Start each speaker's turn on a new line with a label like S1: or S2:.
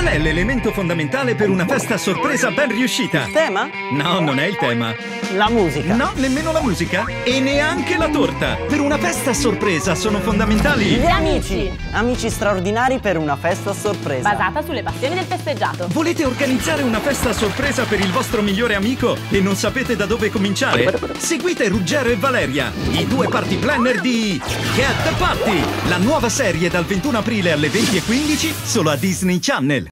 S1: Qual è l'elemento fondamentale per una festa sorpresa ben riuscita?
S2: Il Tema?
S1: No, non è il tema.
S2: La musica.
S1: No, nemmeno la musica. E neanche la torta. Per una festa sorpresa sono fondamentali.
S3: Gli amici.
S2: Amici straordinari per una festa sorpresa.
S3: Basata sulle passioni del festeggiato.
S1: Volete organizzare una festa sorpresa per il vostro migliore amico e non sapete da dove cominciare? Seguite Ruggero e Valeria, i due party planner di Get the Party, la nuova serie dal 21 aprile alle 20.15 solo a Disney Channel.